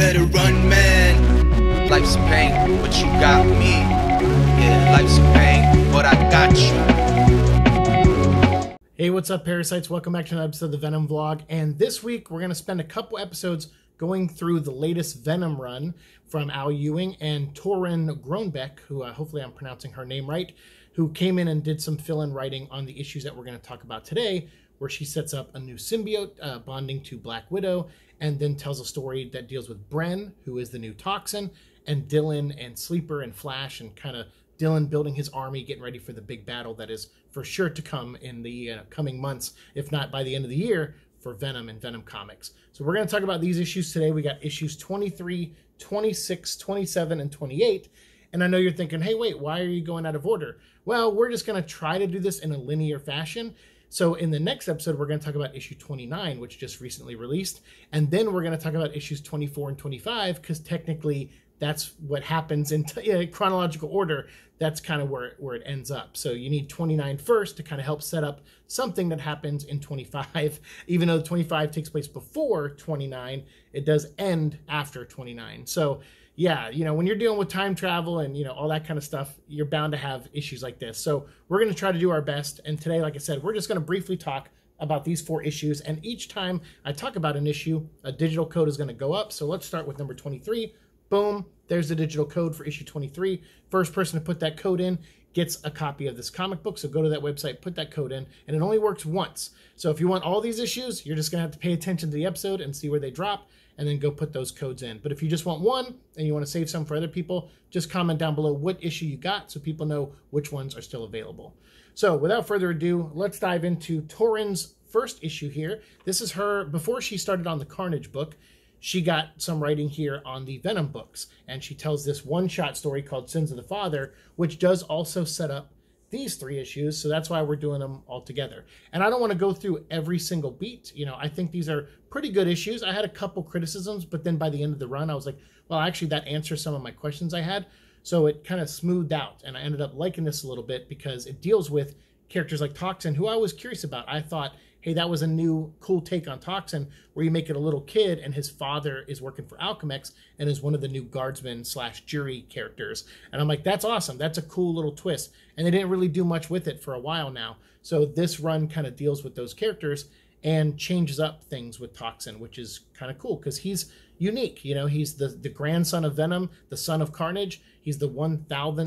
better run, man. Life's a pain, but you got me. Yeah, life's a pain, but I got you. Hey, what's up, Parasites? Welcome back to another episode of the Venom Vlog. And this week, we're going to spend a couple episodes going through the latest Venom run from Al Ewing and Torunn Grønbekk, who uh, hopefully I'm pronouncing her name right, who came in and did some fill in writing on the issues that we're going to talk about today, where she sets up a new symbiote uh, bonding to Black Widow, and then tells a story that deals with Bren, who is the new toxin, and Dylan and Sleeper and Flash, and kind of Dylan building his army, getting ready for the big battle that is for sure to come in the uh, coming months, if not by the end of the year, for Venom and Venom Comics. So we're going to talk about these issues today. We got issues 23, 26, 27, and 28. And I know you're thinking, hey, wait, why are you going out of order? Well, we're just going to try to do this in a linear fashion. So in the next episode, we're going to talk about issue 29, which just recently released. And then we're going to talk about issues 24 and 25, because technically that's what happens in t- chronological order. That's kind of where, where it ends up. So you need 29 first to kind of help set up something that happens in 25. Even though 25 takes place before 29, it does end after 29. So yeah, you know, when you're dealing with time travel and, you know, all that kind of stuff, you're bound to have issues like this. So we're going to try to do our best. And today, like I said, we're just going to briefly talk about these four issues. And each time I talk about an issue, a digital code is going to go up. So let's start with number 23. Boom, there's the digital code for issue 23. First person to put that code in gets a copy of this comic book. So go to that website, put that code in, and it only works once. So if you want all these issues, you're just going to have to pay attention to the episode and see where they drop and then go put those codes in. But if you just want one and you want to save some for other people, just comment down below what issue you got so people know which ones are still available. So without further ado, let's dive into Torunn's first issue here. This is her, before she started on the Carnage book, she got some writing here on the Venom books. And she tells this one shot story called Sins of the Father, which does also set up these three issues. So that's why we're doing them all together. And I don't want to go through every single beat. You know, I think these are pretty good issues. I had a couple criticisms, but then by the end of the run, I was like, well, actually, that answers some of my questions I had. So it kind of smoothed out. And I ended up liking this a little bit because it deals with characters like Toxin, who I was curious about. I thought, hey, that was a new cool take on Toxin, where you make it a little kid and his father is working for Alchemax and is one of the new guardsmen slash jury characters. And I'm like, that's awesome. That's a cool little twist. And they didn't really do much with it for a while now. So this run kind of deals with those characters and changes up things with Toxin, which is kind of cool because he's unique. You know, he's the, the grandson of Venom, the son of Carnage. He's the 1000th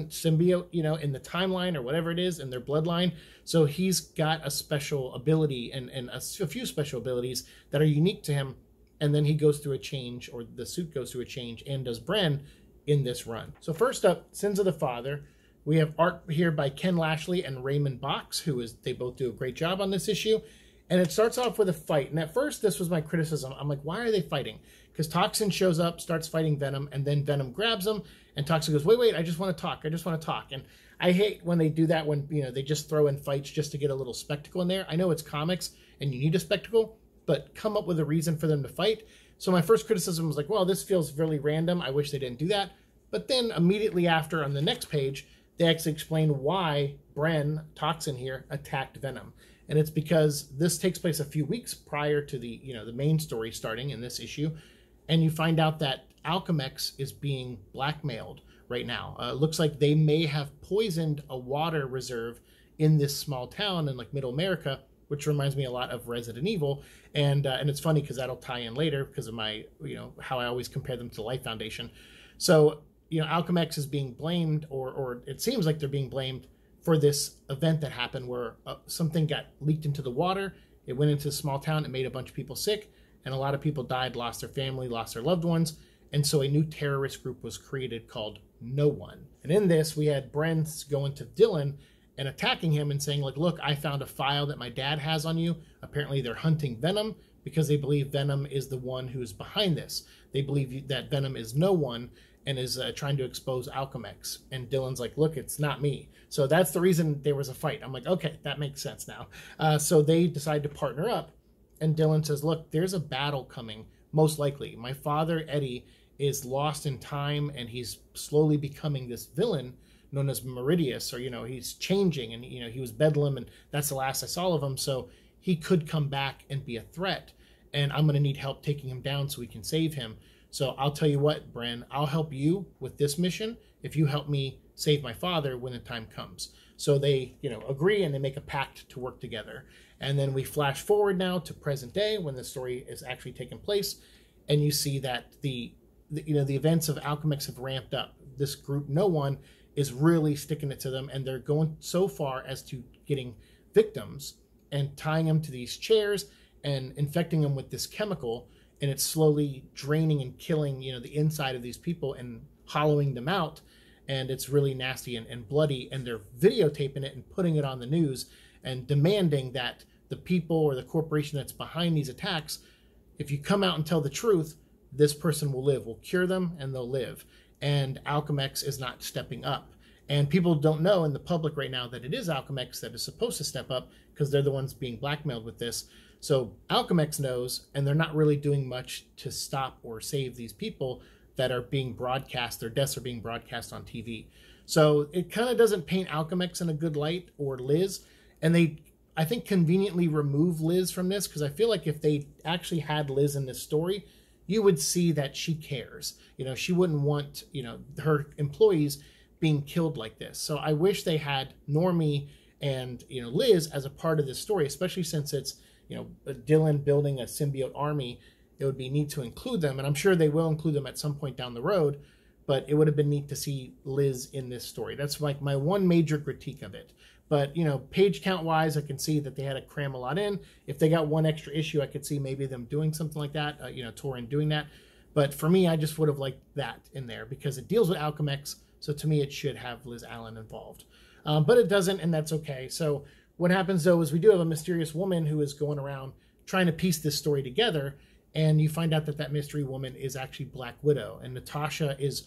symbiote, you know, in the timeline or whatever it is in their bloodline. So he's got a special ability and, and a, a few special abilities that are unique to him. And then he goes through a change, or the suit goes through a change, and does Bren in this run. So, first up, Sins of the Father. We have art here by Ken Lashley and Ramon Bachs, who is, they both do a great job on this issue. And it starts off with a fight. And at first, this was my criticism. I'm like, why are they fighting? Because Toxin shows up, starts fighting Venom, and then Venom grabs him, and Toxin goes, wait, wait, I just want to talk. I just want to talk. And I hate when they do that when, you know, they just throw in fights just to get a little spectacle in there. I know it's comics and you need a spectacle, but come up with a reason for them to fight. So my first criticism was like, well, this feels really random. I wish they didn't do that. But then immediately after on the next page, they actually explain why Bren, Toxin here, attacked Venom and it's because this takes place a few weeks prior to the you know the main story starting in this issue and you find out that alchemax is being blackmailed right now uh, looks like they may have poisoned a water reserve in this small town in like middle america which reminds me a lot of resident evil and uh, and it's funny because that'll tie in later because of my you know how i always compare them to life foundation so you know alchemax is being blamed or or it seems like they're being blamed for this event that happened where uh, something got leaked into the water. It went into a small town. It made a bunch of people sick, and a lot of people died, lost their family, lost their loved ones. And so a new terrorist group was created called No One. And in this, we had Bren going to Dylan and attacking him and saying, like, look, I found a file that my dad has on you. Apparently, they're hunting Venom because they believe Venom is the one who is behind this. They believe that Venom is no one and is uh, trying to expose Alchemax. And Dylan's like, look, it's not me. So that's the reason there was a fight. I'm like, okay, that makes sense now. Uh, so they decide to partner up. And Dylan says, look, there's a battle coming, most likely. My father, Eddie, is lost in time and he's slowly becoming this villain known as Meridius, or, you know, he's changing and, you know, he was Bedlam and that's the last I saw of him. So he could come back and be a threat. And I'm going to need help taking him down so we can save him. So I'll tell you what, Bren, I'll help you with this mission if you help me save my father when the time comes. So they, you know, agree and they make a pact to work together. And then we flash forward now to present day when the story is actually taking place, and you see that the, the you know the events of Alchemax have ramped up. This group, no one, is really sticking it to them, and they're going so far as to getting victims and tying them to these chairs and infecting them with this chemical, and it's slowly draining and killing you know the inside of these people and hollowing them out and it's really nasty and, and bloody and they're videotaping it and putting it on the news and demanding that the people or the corporation that's behind these attacks if you come out and tell the truth this person will live. We'll cure them and they'll live. And alchemax is not stepping up. And people don't know in the public right now that it is alchemax that is supposed to step up because they're the ones being blackmailed with this. So alchemax knows and they're not really doing much to stop or save these people that are being broadcast, their deaths are being broadcast on TV. So it kind of doesn't paint Alchemax in a good light or Liz. And they, I think, conveniently remove Liz from this because I feel like if they actually had Liz in this story, you would see that she cares. You know, she wouldn't want, you know, her employees being killed like this. So I wish they had Normie and, you know, Liz as a part of this story, especially since it's, you know, Dylan building a symbiote army it would be neat to include them, and I'm sure they will include them at some point down the road. But it would have been neat to see Liz in this story. That's like my one major critique of it. But you know, page count wise, I can see that they had to cram a lot in. If they got one extra issue, I could see maybe them doing something like that. Uh, you know, Torunn doing that. But for me, I just would have liked that in there because it deals with Alchemax. So to me, it should have Liz Allen involved. Um, but it doesn't, and that's okay. So what happens though is we do have a mysterious woman who is going around trying to piece this story together and you find out that that mystery woman is actually Black Widow, and Natasha is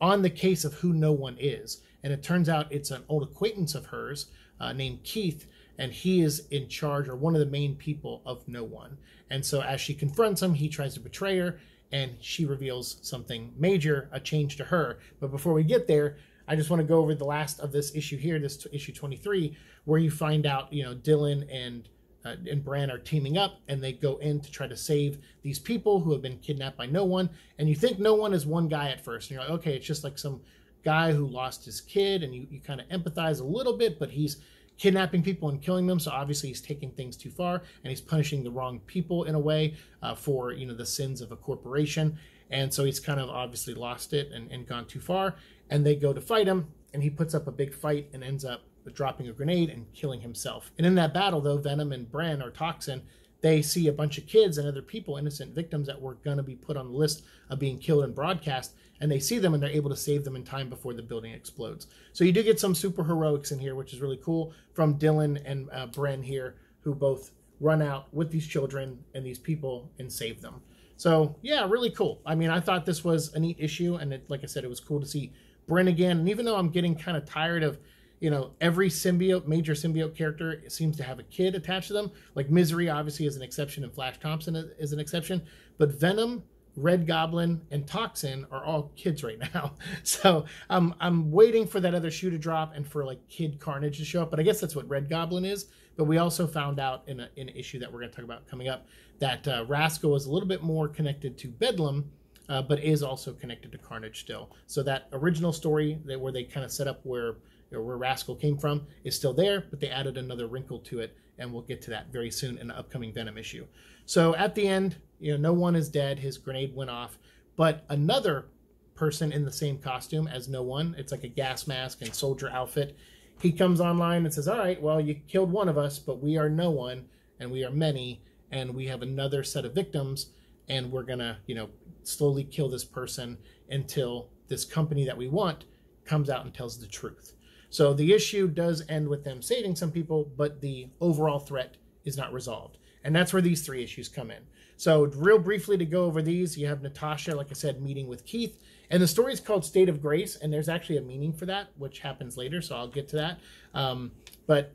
on the case of who no one is, and it turns out it's an old acquaintance of hers uh, named Keith, and he is in charge or one of the main people of no one. And so as she confronts him, he tries to betray her, and she reveals something major, a change to her. But before we get there, I just want to go over the last of this issue here, this t- issue 23, where you find out, you know, Dylan and uh, and Bren are teaming up and they go in to try to save these people who have been kidnapped by no one. And you think no one is one guy at first. And you're like, okay, it's just like some guy who lost his kid. And you, you kind of empathize a little bit, but he's kidnapping people and killing them. So obviously he's taking things too far and he's punishing the wrong people in a way uh, for, you know, the sins of a corporation. And so he's kind of obviously lost it and, and gone too far. And they go to fight him and he puts up a big fight and ends up dropping a grenade and killing himself. And in that battle, though, Venom and Bren or Toxin, they see a bunch of kids and other people, innocent victims that were going to be put on the list of being killed and broadcast, and they see them and they're able to save them in time before the building explodes. So you do get some super heroics in here, which is really cool from Dylan and uh, Bren here, who both run out with these children and these people and save them. So yeah, really cool. I mean, I thought this was a neat issue, and it, like I said, it was cool to see Bren again. And even though I'm getting kind of tired of you know, every symbiote, major symbiote character seems to have a kid attached to them. Like Misery obviously is an exception, and Flash Thompson is an exception. But Venom, Red Goblin, and Toxin are all kids right now. So um, I'm waiting for that other shoe to drop and for like Kid Carnage to show up. But I guess that's what Red Goblin is. But we also found out in, a, in an issue that we're going to talk about coming up that uh, Rascal is a little bit more connected to Bedlam. Uh, but is also connected to Carnage still. So that original story that where they kind of set up where or where Rascal came from is still there, but they added another wrinkle to it, and we'll get to that very soon in the upcoming Venom issue. So at the end, you know, no one is dead. His grenade went off, but another person in the same costume as no one. It's like a gas mask and soldier outfit. He comes online and says, "All right, well, you killed one of us, but we are no one, and we are many, and we have another set of victims, and we're gonna, you know, slowly kill this person until this company that we want comes out and tells the truth." So the issue does end with them saving some people, but the overall threat is not resolved. And that's where these three issues come in. So, real briefly to go over these, you have Natasha, like I said, meeting with Keith. And the story is called State of Grace, and there's actually a meaning for that, which happens later, so I'll get to that. Um, but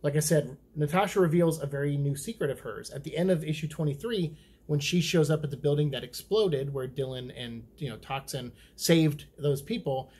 like I said, Natasha reveals a very new secret of hers. At the end of issue 23, when she shows up at the building that exploded, where Dylan and you know Toxin saved those people,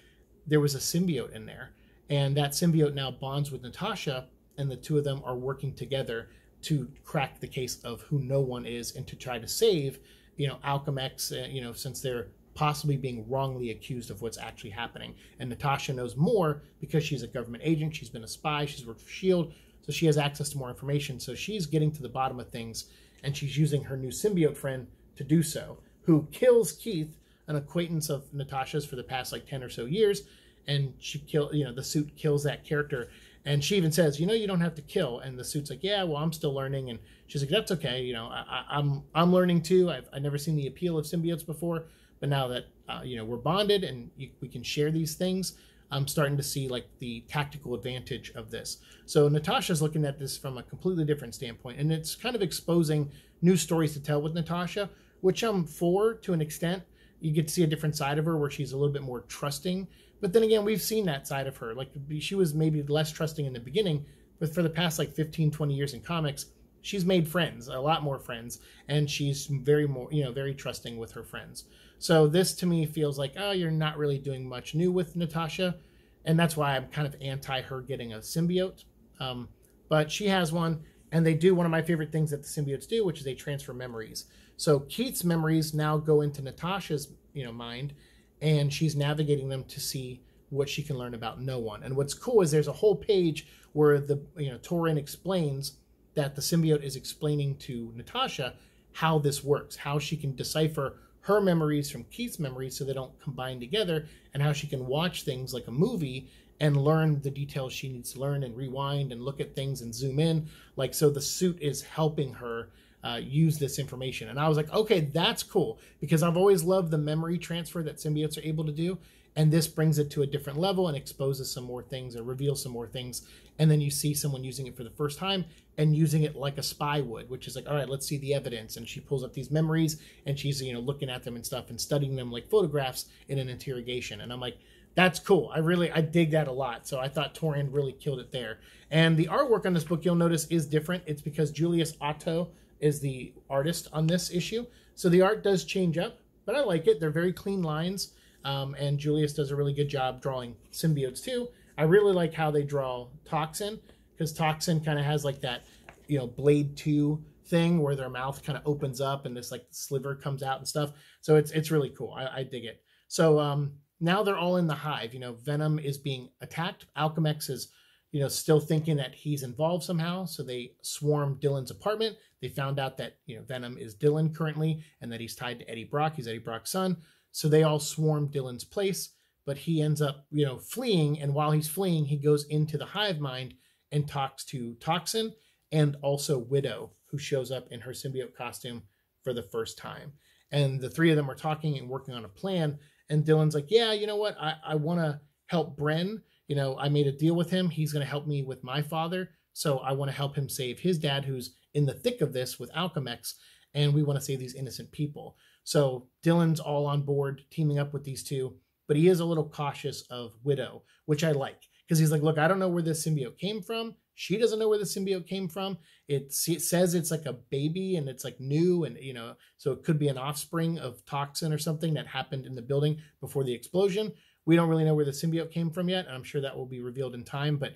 there was a symbiote in there. And that symbiote now bonds with Natasha, and the two of them are working together to crack the case of who no one is and to try to save you know, Alchemax, uh, you know, since they're possibly being wrongly accused of what's actually happening. And Natasha knows more because she's a government agent, she's been a spy, she's worked for S.H.I.E.L.D., so she has access to more information. So she's getting to the bottom of things, and she's using her new symbiote friend to do so, who kills Keith, an acquaintance of Natasha's for the past like 10 or so years. And she kill, you know, the suit kills that character. And she even says, you know, you don't have to kill. And the suit's like, yeah, well, I'm still learning. And she's like, that's okay. You know, I, am I'm, I'm learning too. I've, I've never seen the appeal of symbiotes before, but now that uh, you know we're bonded and you, we can share these things, I'm starting to see like the tactical advantage of this. So Natasha's looking at this from a completely different standpoint, and it's kind of exposing new stories to tell with Natasha, which I'm for to an extent. You get to see a different side of her where she's a little bit more trusting. But then again, we've seen that side of her. Like she was maybe less trusting in the beginning, but for the past like 15, 20 years in comics, she's made friends, a lot more friends, and she's very more, you know, very trusting with her friends. So this to me feels like, oh, you're not really doing much new with Natasha, and that's why I'm kind of anti her getting a symbiote. Um, but she has one, and they do one of my favorite things that the symbiotes do, which is they transfer memories. So Keith's memories now go into Natasha's, you know, mind, and she's navigating them to see what she can learn about no one. And what's cool is there's a whole page where the you know Torunn explains that the symbiote is explaining to Natasha how this works, how she can decipher her memories from Keith's memories so they don't combine together, and how she can watch things like a movie and learn the details she needs to learn and rewind and look at things and zoom in. Like, so the suit is helping her uh, use this information. And I was like, okay, that's cool because I've always loved the memory transfer that symbiotes are able to do. And this brings it to a different level and exposes some more things or reveals some more things. And then you see someone using it for the first time and using it like a spy would, which is like, all right, let's see the evidence. And she pulls up these memories and she's, you know, looking at them and stuff and studying them like photographs in an interrogation. And I'm like, that's cool. I really I dig that a lot. So I thought Torunn really killed it there. And the artwork on this book you'll notice is different. It's because Julius Ohta is the artist on this issue. So the art does change up, but I like it. They're very clean lines. Um, and Julius does a really good job drawing symbiotes too. I really like how they draw Toxin because Toxin kind of has like that, you know, Blade Two thing where their mouth kind of opens up and this like sliver comes out and stuff. So it's it's really cool. I, I dig it. So um, now they're all in the hive. You know, Venom is being attacked. Alchemax is, you know, still thinking that he's involved somehow. So they swarm Dylan's apartment. They found out that you know Venom is Dylan currently, and that he's tied to Eddie Brock. He's Eddie Brock's son. So they all swarm Dylan's place, but he ends up, you know, fleeing. And while he's fleeing, he goes into the hive mind and talks to Toxin and also Widow, who shows up in her symbiote costume for the first time. And the three of them are talking and working on a plan. And Dylan's like, Yeah, you know what? I, I want to help Bren. You know, I made a deal with him. He's going to help me with my father. So I want to help him save his dad, who's in the thick of this with Alchemax, And we want to save these innocent people. So Dylan's all on board, teaming up with these two, but he is a little cautious of Widow, which I like because he's like, look, I don't know where this symbiote came from. She doesn't know where the symbiote came from. It, it says it's like a baby and it's like new and you know, so it could be an offspring of toxin or something that happened in the building before the explosion. We don't really know where the symbiote came from yet. I'm sure that will be revealed in time, but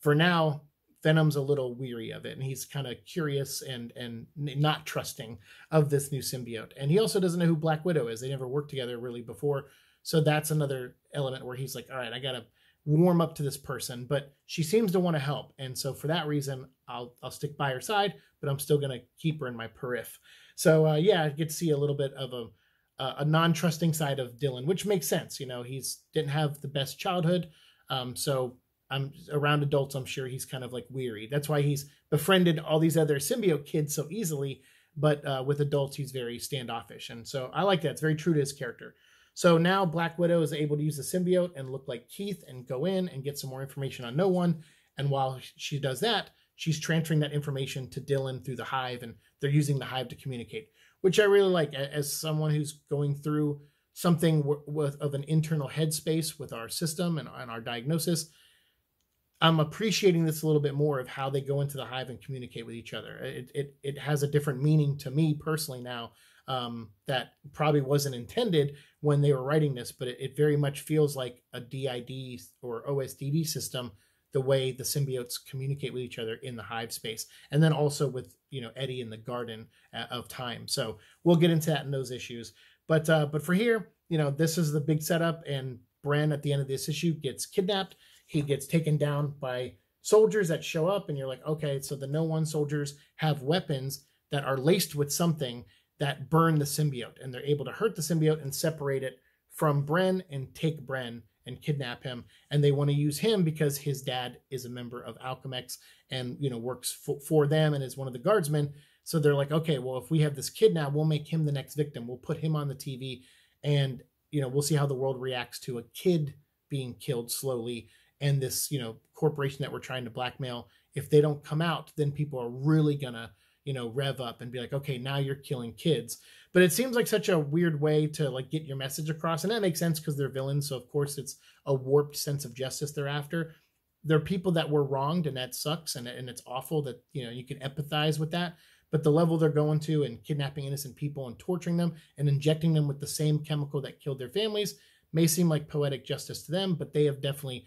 for now, Venom's a little weary of it, and he's kind of curious and and not trusting of this new symbiote. And he also doesn't know who Black Widow is. They never worked together really before, so that's another element where he's like, all right, I gotta warm up to this person. But she seems to want to help, and so for that reason, I'll I'll stick by her side, but I'm still gonna keep her in my periph. So uh, yeah, I get to see a little bit of a a non-trusting side of Dylan, which makes sense. You know, he's didn't have the best childhood, um, so I'm around adults, I'm sure he's kind of like weary. That's why he's befriended all these other symbiote kids so easily, but uh, with adults, he's very standoffish. And so I like that. It's very true to his character. So now Black Widow is able to use the symbiote and look like Keith and go in and get some more information on no one. And while she does that, she's transferring that information to Dylan through the hive, and they're using the hive to communicate, which I really like as someone who's going through something with of an internal headspace with our system and, and our diagnosis I'm appreciating this a little bit more of how they go into the hive and communicate with each other. It it, it has a different meaning to me personally now um, that probably wasn't intended when they were writing this, but it, it, very much feels like a DID or OSDD system the way the symbiotes communicate with each other in the hive space, and then also with you know Eddie in the Garden uh, of Time. So we'll get into that in those issues. But uh, but for here, you know, this is the big setup, and Bren at the end of this issue gets kidnapped. He gets taken down by soldiers that show up, and you're like, okay, so the No One soldiers have weapons that are laced with something that burn the symbiote, and they're able to hurt the symbiote and separate it from Bren and take Bren and kidnap him. And they want to use him because his dad is a member of Alchemax and you know works for, for them and is one of the guardsmen. So they're like, okay, well, if we have this kid now, we'll make him the next victim. We'll put him on the TV, and you know we'll see how the world reacts to a kid being killed slowly and this you know corporation that we're trying to blackmail. If they don't come out, then people are really gonna you know rev up and be like, okay, now you're killing kids but it seems like such a weird way to like get your message across and that makes sense because they're villains so of course it's a warped sense of justice they're after. They're people that were wronged and that sucks and, and it's awful that you know you can empathize with that. But the level they're going to and kidnapping innocent people and torturing them and injecting them with the same chemical that killed their families may seem like poetic justice to them but they have definitely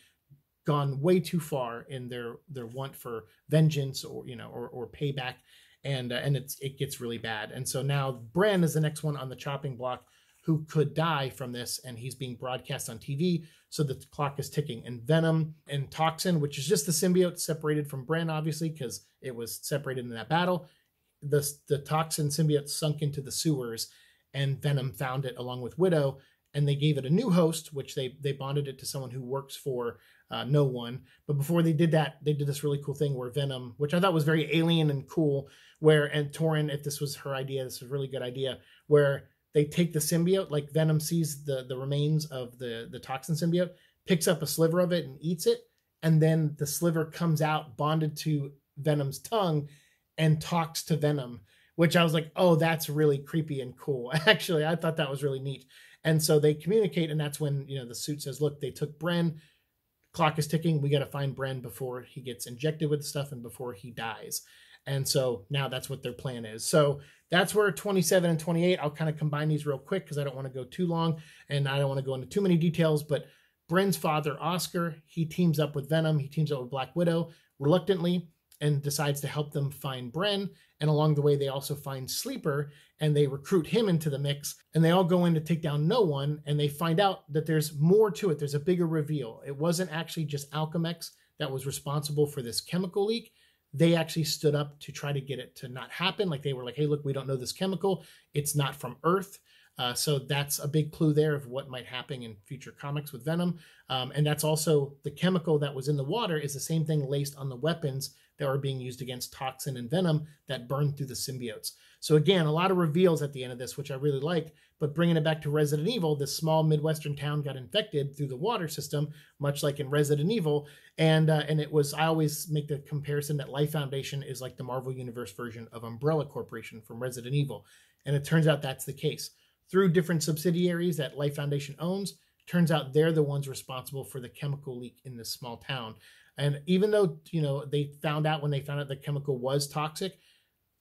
gone way too far in their their want for vengeance or you know or, or payback and uh, and it's it gets really bad. And so now Bren is the next one on the chopping block who could die from this, and he's being broadcast on TV. So the clock is ticking. And Venom and Toxin, which is just the symbiote separated from Bren, obviously, because it was separated in that battle. The, the Toxin symbiote sunk into the sewers, and Venom found it along with Widow, and they gave it a new host, which they they bonded it to someone who works for uh, no one. But before they did that, they did this really cool thing where Venom, which I thought was very alien and cool, where and Torunn, if this was her idea, this was a really good idea, where they take the symbiote, like Venom sees the the remains of the the toxin symbiote, picks up a sliver of it and eats it, and then the sliver comes out bonded to Venom's tongue and talks to Venom, which I was like, oh, that's really creepy and cool. Actually, I thought that was really neat. And so they communicate, and that's when you know the suit says, "Look, they took Bren clock is ticking. We got to find Bren before he gets injected with stuff and before he dies. And so now that's what their plan is. So that's where 27 and 28, I'll kind of combine these real quick because I don't want to go too long and I don't want to go into too many details. But Bren's father, Oscar, he teams up with Venom, he teams up with Black Widow reluctantly and decides to help them find Bren. And along the way, they also find Sleeper and they recruit him into the mix. And they all go in to take down no one. And they find out that there's more to it. There's a bigger reveal. It wasn't actually just Alchemax that was responsible for this chemical leak. They actually stood up to try to get it to not happen. Like they were like, hey, look, we don't know this chemical. It's not from Earth. Uh, so that's a big clue there of what might happen in future comics with Venom. Um, and that's also the chemical that was in the water is the same thing laced on the weapons that were being used against Toxin and Venom that burned through the symbiotes. So again, a lot of reveals at the end of this, which I really liked. But bringing it back to Resident Evil, this small midwestern town got infected through the water system, much like in Resident Evil. And uh, and it was I always make the comparison that Life Foundation is like the Marvel Universe version of Umbrella Corporation from Resident Evil, and it turns out that's the case. Through different subsidiaries that Life Foundation owns, turns out they're the ones responsible for the chemical leak in this small town. And even though you know they found out when they found out the chemical was toxic,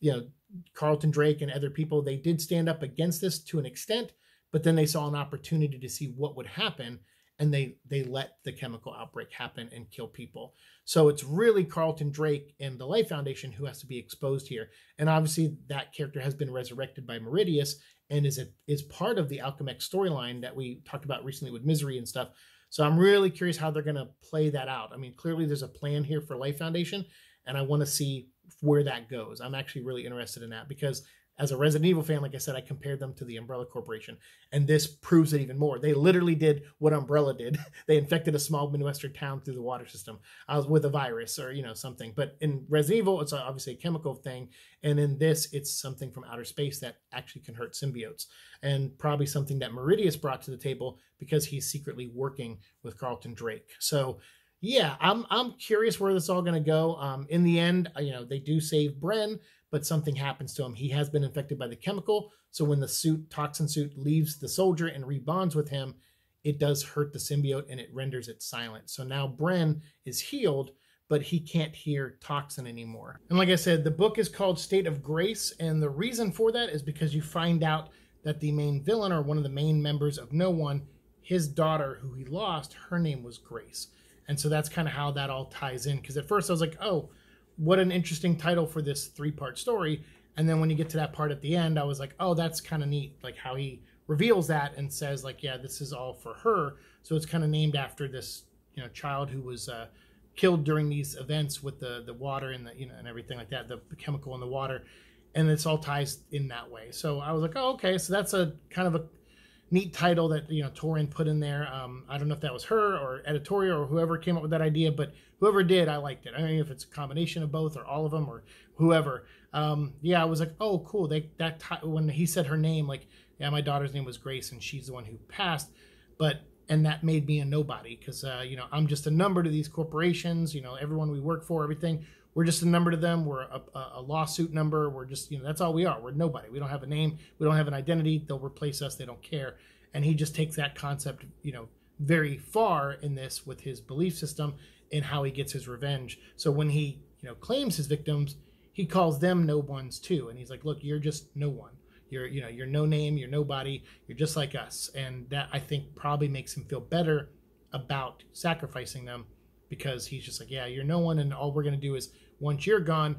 you know Carlton Drake and other people, they did stand up against this to an extent, but then they saw an opportunity to see what would happen and they they let the chemical outbreak happen and kill people. So it's really Carlton Drake and the Life Foundation who has to be exposed here. And obviously that character has been resurrected by Meridius and is it is part of the Alchemax storyline that we talked about recently with Misery and stuff. So I'm really curious how they're going to play that out. I mean, clearly there's a plan here for Life Foundation and I want to see where that goes. I'm actually really interested in that because as a Resident Evil fan, like I said, I compared them to the Umbrella Corporation, and this proves it even more. They literally did what Umbrella did. they infected a small Midwestern town through the water system uh, with a virus or you know something. But in Resident Evil, it's obviously a chemical thing, and in this, it's something from outer space that actually can hurt symbiotes, and probably something that Meridius brought to the table because he's secretly working with Carlton Drake. So yeah, I'm I'm curious where this is all going to go. Um, in the end, uh, you know, they do save Bren, but something happens to him. He has been infected by the chemical, so when the suit toxin suit leaves the soldier and rebonds with him, it does hurt the symbiote and it renders it silent. So now Bren is healed, but he can't hear toxin anymore. And like I said, the book is called State of Grace, and the reason for that is because you find out that the main villain or one of the main members of No One, his daughter who he lost, her name was Grace And so that's kind of how that all ties in. Because at first I was like, oh, what an interesting title for this three part story. And then when you get to that part at the end, I was like, oh, that's kind of neat. Like how he reveals that and says, like, yeah, this is all for her. So it's kind of named after this, you know, child who was uh, killed during these events with the the water and the you know and everything like that, the, chemical in the water, and it's all ties in that way. So I was like, oh, okay, so that's a kind of a neat title that you know Torunn put in there. Um, I don't know if that was her or editorial or whoever came up with that idea, but whoever did, I liked it. I don't know if it's a combination of both or all of them or whoever. Um, yeah, I was like, oh, cool. They that t- when he said her name, like, yeah, my daughter's name was Grace, and she's the one who passed, but and that made me a nobody because uh, you know I'm just a number to these corporations. You know, everyone we work for, everything. We're just a number to them. We're a, a, lawsuit number. We're just, you know, that's all we are. We're nobody. We don't have a name. We don't have an identity. They'll replace us. They don't care. And he just takes that concept, you know, very far in this with his belief system and how he gets his revenge. So when he, you know, claims his victims, he calls them no ones too. And he's like, look, you're just no one. You're, you know, you're no name. You're nobody. You're just like us. And that I think probably makes him feel better about sacrificing them because he's just like, yeah, you're no one, and all we're gonna do is once you're gone,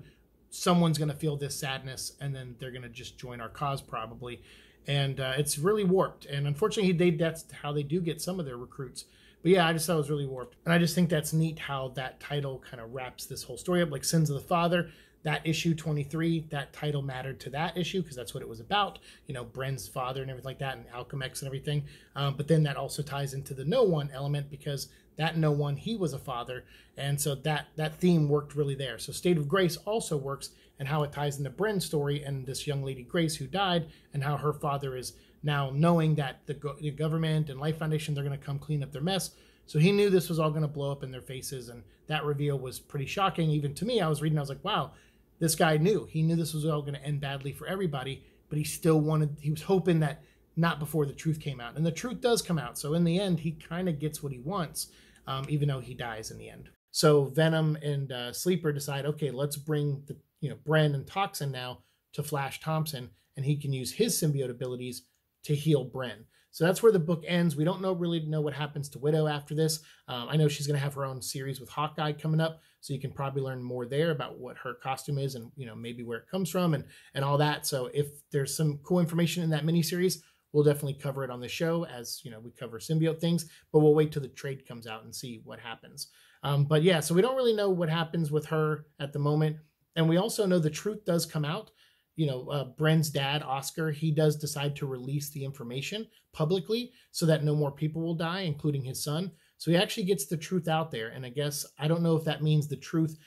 someone's gonna feel this sadness, and then they're gonna just join our cause probably, and uh, it's really warped. And unfortunately, they that's how they do get some of their recruits. But yeah, I just thought it was really warped, and I just think that's neat how that title kind of wraps this whole story up, like Sins of the Father that issue 23 that title mattered to that issue because that's what it was about you know bren's father and everything like that and Alchemax and everything. Um, but then that also ties into the no one element because that no one he was a father. And so that that theme worked really there. So state of grace also works and how it ties into bren's story and this young lady grace who died and how her father is now knowing that the, go- the government and life foundation they're going to come clean up their mess. So he knew this was all going to blow up in their faces and that reveal was pretty shocking. Even to me i was reading i was like wow this guy knew. He knew this was all going to end badly for everybody but he still wanted he was hoping that not before the truth came out. And the truth does come out so in the end he kind of gets what he wants um, even though he dies in the end. So Venom and uh, Sleeper decide, okay, let's bring the you know Bren and Toxin now to Flash Thompson, and he can use his symbiote abilities to heal Bren. So that's where the book ends. We don't know really know what happens to Widow after this. Um, I know she's going to have her own series with Hawkeye coming up, so you can probably learn more there about what her costume is and you know maybe where it comes from and and all that. So if there's some cool information in that miniseries, We'll definitely cover it on the show as you know we cover symbiote things, but we'll wait till the trade comes out and see what happens. Um, but yeah, so we don't really know what happens with her at the moment, and we also know the truth does come out. You know, uh, Bren's dad, Oscar, he does decide to release the information publicly so that no more people will die, including his son. So he actually gets the truth out there, and I guess I don't know if that means the truth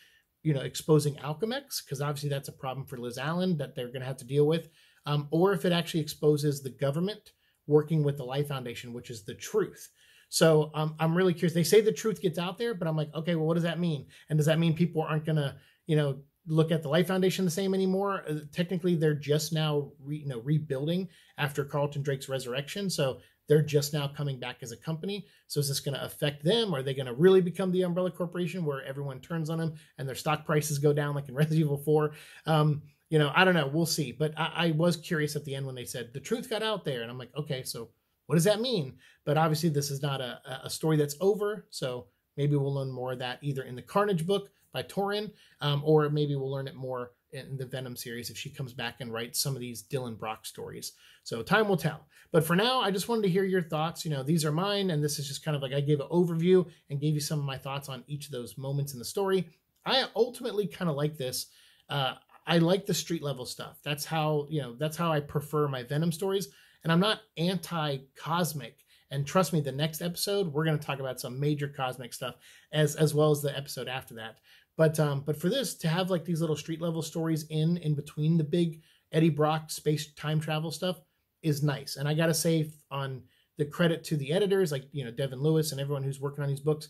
you know, exposing Alchemax, because obviously that's a problem for Liz Allen that they're going to have to deal with um, or if it actually exposes the government working with the Life Foundation, which is the truth. So um, I'm really curious. They say the truth gets out there, but I'm like, okay, well, what does that mean? And does that mean people aren't going to, you know, look at the Life Foundation the same anymore? Uh, technically, they're just now, re, you know, rebuilding after Carlton Drake's resurrection. So they're just now coming back as a company. So is this going to affect them? Are they going to really become the umbrella corporation where everyone turns on them and their stock prices go down like in Resident Evil 4? Um, you know, I don't know. We'll see. But I, I, was curious at the end when they said the truth got out there, and I'm like, okay, so what does that mean? But obviously, this is not a, a story that's over. So maybe we'll learn more of that either in the Carnage book by Torunn, um, or maybe we'll learn it more in the Venom series if she comes back and writes some of these Dylan Brock stories. So time will tell. But for now, I just wanted to hear your thoughts. You know, these are mine, and this is just kind of like I gave an overview and gave you some of my thoughts on each of those moments in the story. I ultimately kind of like this. Uh, I like the street level stuff. That's how, you know, that's how I prefer my Venom stories. And I'm not anti cosmic. And trust me, the next episode we're going to talk about some major cosmic stuff as as well as the episode after that. But um, but for this to have like these little street level stories in in between the big Eddie Brock space time travel stuff is nice. And I got to say on the credit to the editors, like you know Devin Lewis and everyone who's working on these books,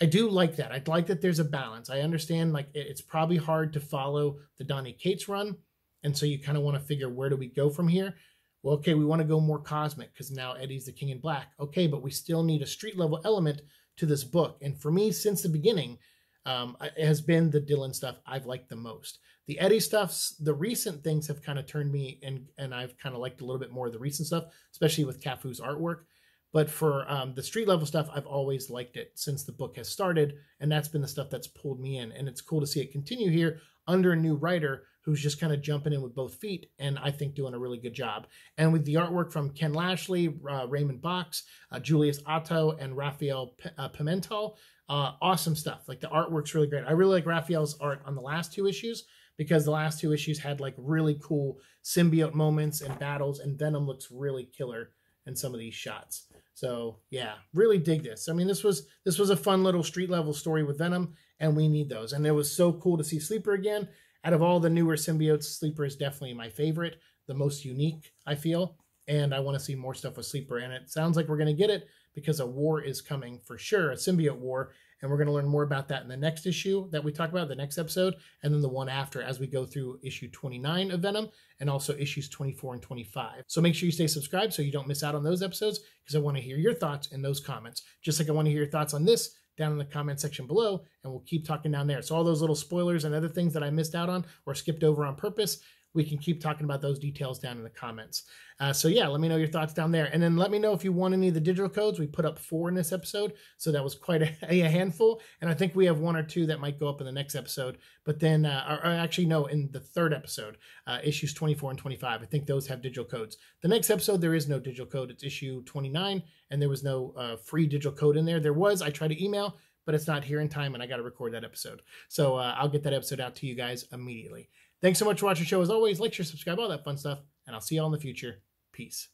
I do like that. I like that there's a balance. I understand like it's probably hard to follow the Donny Cates run, and so you kind of want to figure where do we go from here. Well, okay, we want to go more cosmic because now Eddie's the King in Black. Okay, but we still need a street level element to this book. And for me, since the beginning, um, it has been the Dylan stuff I've liked the most. The Eddie stuffs, the recent things have kind of turned me, and and I've kind of liked a little bit more of the recent stuff, especially with Cafu's artwork. But for um, the street level stuff, I've always liked it since the book has started, and that's been the stuff that's pulled me in. And it's cool to see it continue here under a new writer who's just kind of jumping in with both feet, and I think doing a really good job. And with the artwork from Ken Lashley, uh, Ramon Bachs, uh, Julius Ohta, and Rafael P- uh, Pimentel, uh, awesome stuff. Like the artwork's really great. I really like Raphael's art on the last two issues because the last two issues had like really cool symbiote moments and battles, and Venom looks really killer in some of these shots. So yeah, really dig this. I mean, this was this was a fun little street level story with Venom, and we need those. And it was so cool to see Sleeper again. Out of all the newer symbiotes, Sleeper is definitely my favorite, the most unique, I feel. And I want to see more stuff with Sleeper. And it sounds like we're going to get it because a war is coming for sure, a symbiote war. And we're going to learn more about that in the next issue that we talk about, the next episode, and then the one after as we go through issue 29 of Venom and also issues 24 and 25. So make sure you stay subscribed so you don't miss out on those episodes because I want to hear your thoughts in those comments. Just like I want to hear your thoughts on this down in the comment section below, and we'll keep talking down there. So all those little spoilers and other things that I missed out on or skipped over on purpose, we can keep talking about those details down in the comments. Uh, so yeah, let me know your thoughts down there, and then let me know if you want any of the digital codes. We put up four in this episode, so that was quite a, a handful, and I think we have one or two that might go up in the next episode. But then, uh, or, or actually, no, in the third episode, uh, issues 24 and 25, I think those have digital codes. The next episode, there is no digital code. It's issue 29, and there was no uh, free digital code in there. There was. I tried to email but it's not here in time and I got to record that episode. So uh, I'll get that episode out to you guys immediately. Thanks so much for watching the show. As always, like, share, subscribe, all that fun stuff, and I'll see y'all in the future. Peace.